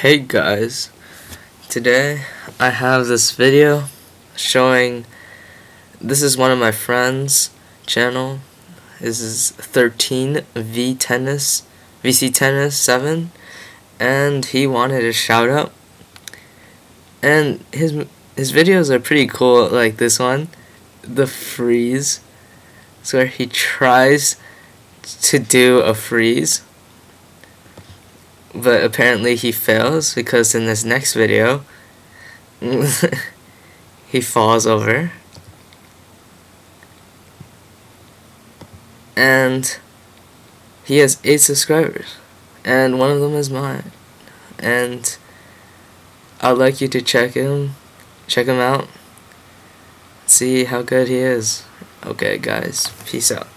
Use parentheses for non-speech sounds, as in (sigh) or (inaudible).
Hey guys, today I have this video showing this is one of my friends channel. This is 13 V tennis VC tennis 7 and he wanted a shout out. And his his videos are pretty cool like this one the freeze so where he tries to do a freeze but apparently he fails because in this next video (laughs) he falls over. And he has 8 subscribers. And one of them is mine. And I'd like you to check him check him out. See how good he is. Okay guys peace out